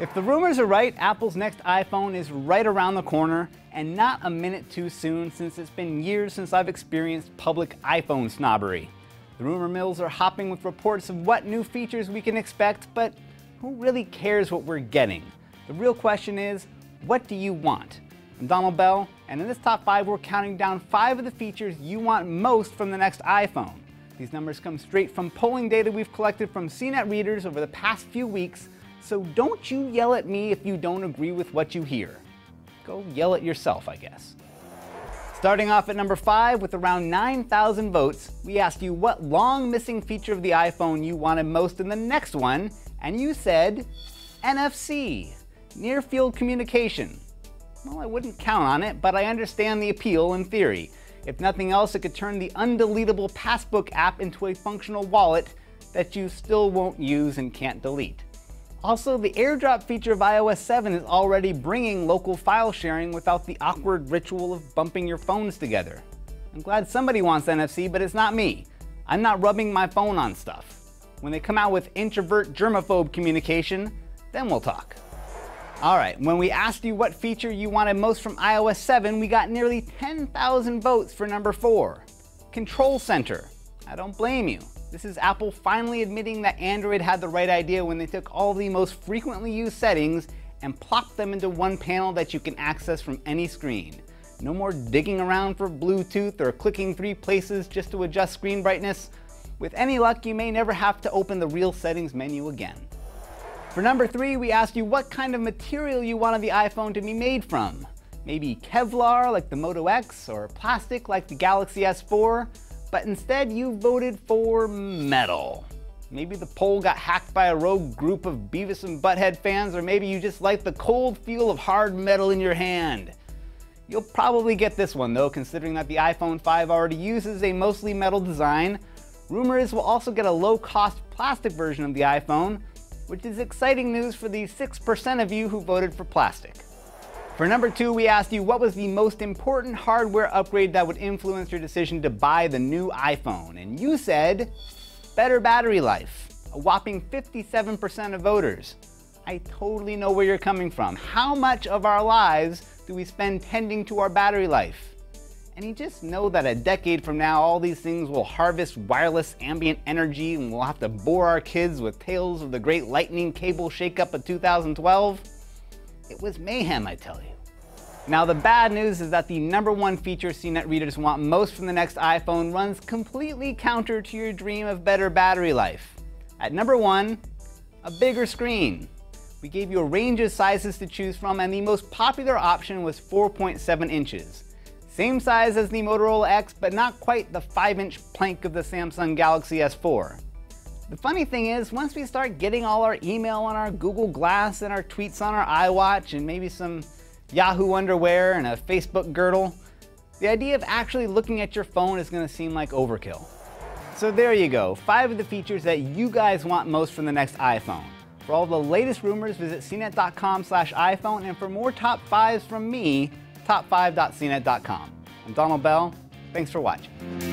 If the rumors are right, Apple's next iPhone is right around the corner and not a minute too soon since it's been years since I've experienced public iPhone snobbery. The rumor mills are hopping with reports of what new features we can expect, but who really cares what we're getting? The real question is, what do you want? I'm Donald Bell, and in this top five, we're counting down five of the features you want most from the next iPhone. These numbers come straight from polling data we've collected from CNET readers over the past few weeks, so don't you yell at me if you don't agree with what you hear. Go yell at yourself, I guess. Starting off at number five with around 9,000 votes, we asked you what long missing feature of the iPhone you wanted most in the next one, and you said NFC, near field communication. Well, I wouldn't count on it, but I understand the appeal in theory. If nothing else, it could turn the undeletable Passbook app into a functional wallet that you still won't use and can't delete. Also, the airdrop feature of iOS 7 is already bringing local file sharing without the awkward ritual of bumping your phones together. I'm glad somebody wants NFC, but it's not me. I'm not rubbing my phone on stuff. When they come out with introvert germaphobe communication, then we'll talk. All right, when we asked you what feature you wanted most from iOS 7, we got nearly 10,000 votes for number four, Control Center. I don't blame you. This is Apple finally admitting that Android had the right idea when they took all the most frequently used settings and plopped them into one panel that you can access from any screen. No more digging around for Bluetooth or clicking three places just to adjust screen brightness. With any luck, you may never have to open the real settings menu again. For number three, we asked you what kind of material you wanted the iPhone to be made from. Maybe Kevlar like the Moto X or plastic like the Galaxy S4, but instead you voted for metal. Maybe the poll got hacked by a rogue group of Beavis and Butthead fans, or maybe you just like the cold feel of hard metal in your hand. You'll probably get this one though, considering that the iPhone 5 already uses a mostly metal design. Rumor is we'll also get a low-cost plastic version of the iPhone, which is exciting news for the 6% of you who voted for plastic. For number two, we asked you what was the most important hardware upgrade that would influence your decision to buy the new iPhone, and you said better battery life, a whopping 57% of voters. I totally know where you're coming from. How much of our lives do we spend tending to our battery life? And you just know that a decade from now, all these things will harvest wireless ambient energy and we'll have to bore our kids with tales of the great lightning cable shakeup of 2012? It was mayhem, I tell you. Now, the bad news is that the number one feature CNET readers want most from the next iPhone runs completely counter to your dream of better battery life. At number one, a bigger screen. We gave you a range of sizes to choose from, and the most popular option was 4.7 inches. Same size as the Motorola X, but not quite the 5-inch plank of the Samsung Galaxy S4. The funny thing is, once we start getting all our email on our Google Glass and our tweets on our iWatch and maybe some Yahoo underwear and a Facebook girdle, the idea of actually looking at your phone is going to seem like overkill. So there you go, five of the features that you guys want most from the next iPhone. For all the latest rumors, visit cnet.com slash iPhone, and for more top fives from me, top5.cnet.com. I'm Donald Bell. Thanks for watching.